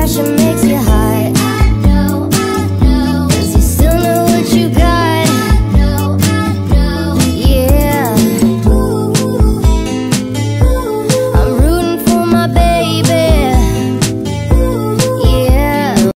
pressure makes you